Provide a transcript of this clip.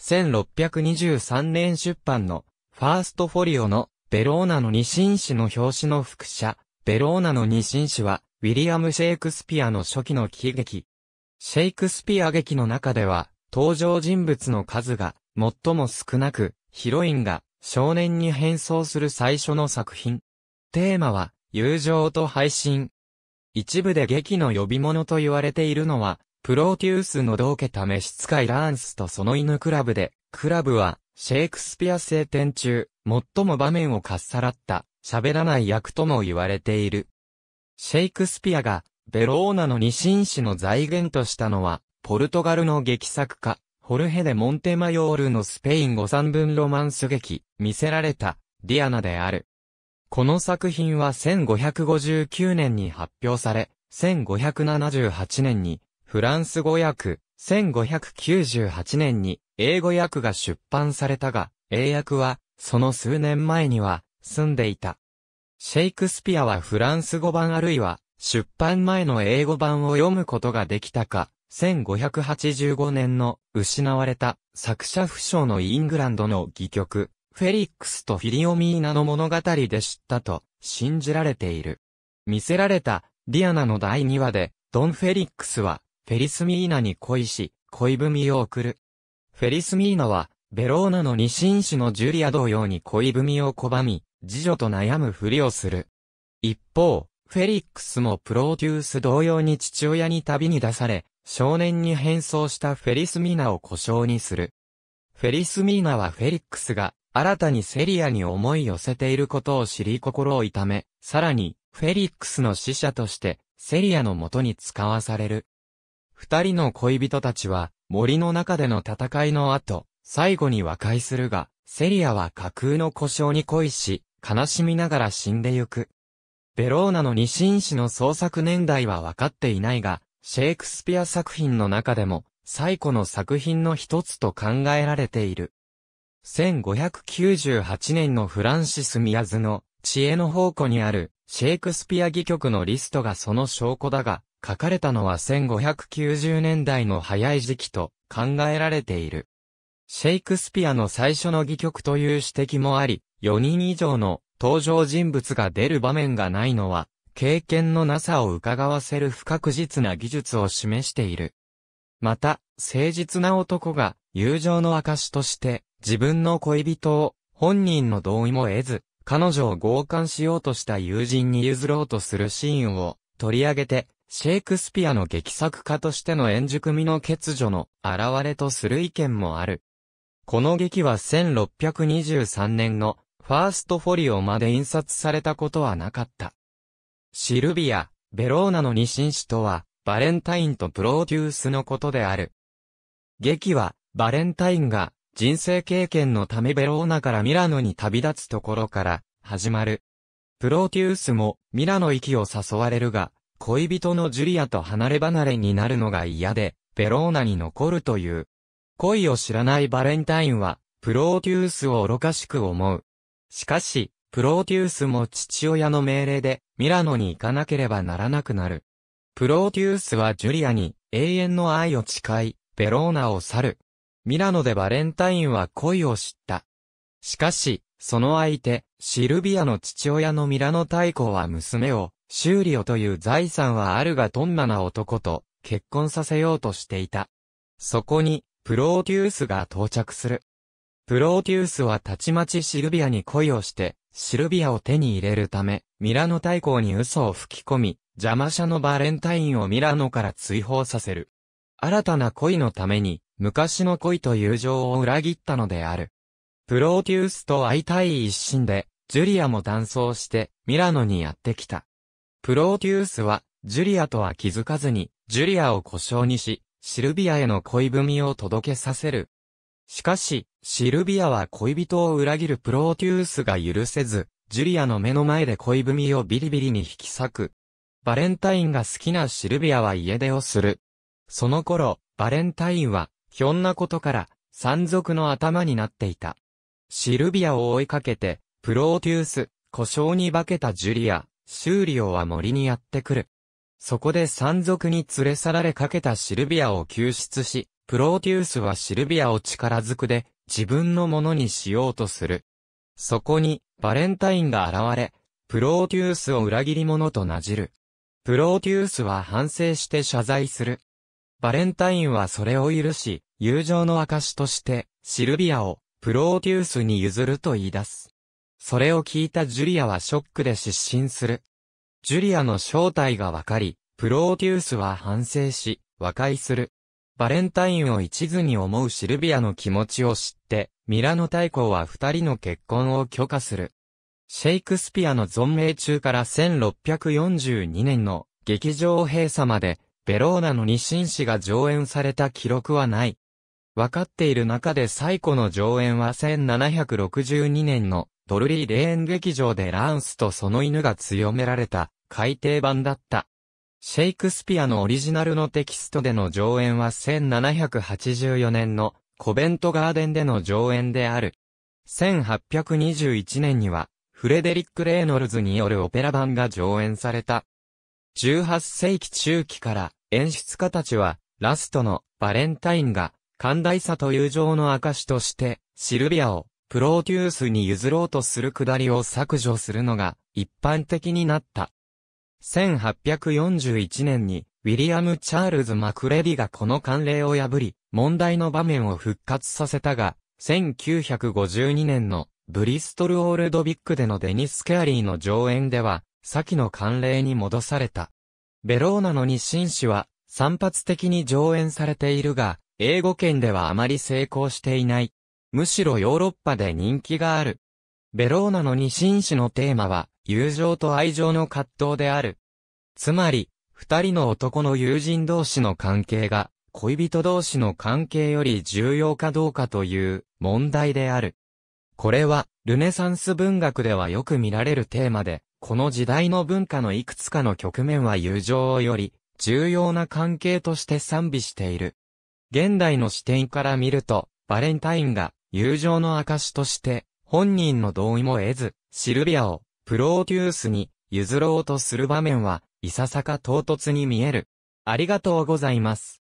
1623年出版の、ファーストフォリオの、ベローナの二紳士の表紙の副写、ベローナの二紳士は、ウィリアム・シェイクスピアの初期の喜劇。シェイクスピア劇の中では、登場人物の数が、最も少なく、ヒロインが、少年に変装する最初の作品。テーマは、友情と配信。一部で劇の呼び物と言われているのは、プロテュースの同家試し使いラーンスとその犬クラブで、クラブは、シェイクスピア聖典中、最も場面をかっさらった、喋らない役とも言われている。シェイクスピアが、ベローナの二紳士の財源としたのは、ポルトガルの劇作家、ホルヘデ・モンテマヨールのスペイン語三分ロマンス劇、見せられた、ディアナである。この作品は1559年に発表され、1578年にフランス語訳、1598年に英語訳が出版されたが、英訳は、その数年前には、住んでいた。シェイクスピアはフランス語版あるいは、出版前の英語版を読むことができたか、1585年の失われた作者不詳のイングランドの戯曲、フェリックスとフィリオミーナの物語で知ったと信じられている。見せられたディアナの第2話で、ドン・フェリックスはフェリスミーナに恋し、恋文を送る。フェリスミーナは、ベローナの二紳士のジュリア同様に恋文を拒み、次女と悩むふりをする。一方、フェリックスもプローテュース同様に父親に旅に出され、少年に変装したフェリスミーナを小姓にする。フェリスミーナはフェリックスが新たにセリアに思い寄せていることを知り心を痛め、さらに、フェリックスの使者として、セリアのもとに使わされる。二人の恋人たちは、森の中での戦いの後、最後に和解するが、セリアは架空の小姓に恋し、悲しみながら死んでゆく。ベローナの二紳士の創作年代は分かっていないが、シェイクスピア作品の中でも、最古の作品の一つと考えられている。1598年のフランシス・ミヤズの知恵の宝庫にあるシェイクスピア戯曲のリストがその証拠だが、書かれたのは1590年代の早い時期と考えられている。シェイクスピアの最初の戯曲という指摘もあり、4人以上の登場人物が出る場面がないのは、経験のなさを伺わせる不確実な技術を示している。また、誠実な男が友情の証として自分の恋人を本人の同意も得ず、彼女を強姦しようとした友人に譲ろうとするシーンを取り上げてシェイクスピアの劇作家としての円熟味の欠如の現れとする意見もある。この劇は1623年のファーストフォリオまで印刷されたことはなかった。シルビア、ベローナの二紳士とは、バレンタインとプロデュースのことである。劇は、バレンタインが人生経験のためベローナからミラノに旅立つところから始まる。プロデュースもミラノ行きを誘われるが、恋人のジュリアと離れ離れになるのが嫌で、ベローナに残るという。恋を知らないバレンタインは、プロテュースを愚かしく思う。しかし、プロテュースも父親の命令で、ミラノに行かなければならなくなる。プロテュースはジュリアに永遠の愛を誓い、ベローナを去る。ミラノでバレンタインは恋を知った。しかし、その相手、シルビアの父親のミラノ大公は娘を修理をという財産はあるがトンマな男と結婚させようとしていた。そこに、プローテュースが到着する。プローテュースはたちまちシルビアに恋をして、シルビアを手に入れるため、ミラノ大公に嘘を吹き込み、邪魔者のバレンタインをミラノから追放させる。新たな恋のために、昔の恋と友情を裏切ったのである。プローテュースと会いたい一心で、ジュリアも断層して、ミラノにやってきた。プローテュースは、ジュリアとは気づかずに、ジュリアを故障にし、シルビアへの恋文を届けさせる。しかし、シルビアは恋人を裏切るプローテュースが許せず、ジュリアの目の前で恋文をビリビリに引き裂く。バレンタインが好きなシルビアは家出をする。その頃、バレンタインは、ひょんなことから、山賊の頭になっていた。シルビアを追いかけて、プローテュース、故障に化けたジュリア、修理王は森にやってくる。そこで山賊に連れ去られかけたシルビアを救出し、プロテュースはシルビアを力ずくで自分のものにしようとする。そこに、バレンタインが現れ、プロテュースを裏切り者となじる。プロテュースは反省して謝罪する。バレンタインはそれを許し、友情の証として、シルビアを、プローテュースに譲ると言い出す。それを聞いたジュリアはショックで失神する。ジュリアの正体がわかり、プローテュースは反省し、和解する。バレンタインを一途に思うシルビアの気持ちを知って、ミラノ大公は二人の結婚を許可する。シェイクスピアの存命中から1642年の劇場閉鎖までベローナの二紳士が上演された記録はない。わかっている中で最古の上演は1762年のドルリーレーン劇場でランスとその犬が強められた改訂版だった。シェイクスピアのオリジナルのテキストでの上演は1784年のコベントガーデンでの上演である。1821年にはフレデリック・レーノルズによるオペラ版が上演された。18世紀中期から演出家たちは、ラストのバレンタインが、寛大さと友情の証として、シルビアをプロテュースに譲ろうとするくだりを削除するのが一般的になった。1841年に、ウィリアム・チャールズ・マクレディがこの慣例を破り、問題の場面を復活させたが、1952年のブリストル・オールドビックでのデニス・ケアリーの上演では、先の慣例に戻された。ベローナの日清史は散発的に上演されているが、英語圏ではあまり成功していない。むしろヨーロッパで人気がある。ベローナの日清史のテーマは、友情と愛情の葛藤である。つまり、二人の男の友人同士の関係が、恋人同士の関係より重要かどうかという問題である。これは、ルネサンス文学ではよく見られるテーマで、この時代の文化のいくつかの局面は友情をより重要な関係として賛美している。現代の視点から見ると、バレンタインが友情の証として本人の同意も得ず、シルビアをプロデュースに譲ろうとする場面はいささか唐突に見える。ありがとうございます。